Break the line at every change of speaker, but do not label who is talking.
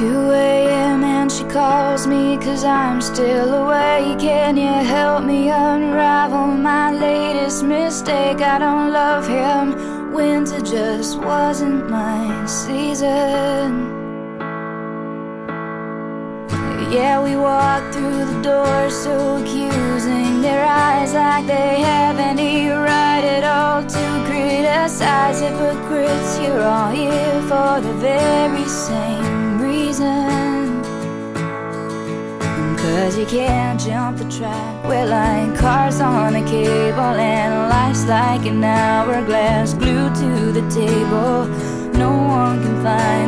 2 a.m. and she calls me cause I'm still awake. Can you help me unravel my latest mistake? I don't love him. Winter just wasn't my season. Yeah, we walk through the door so accusing Their eyes like they have any right at all To criticize hypocrites You're all here for the very same Cause you can't jump the track. We're like cars on a cable And life's like an hourglass Glued to the table. No one can find